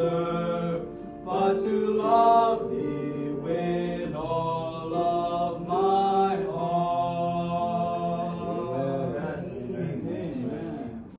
serve, but to love.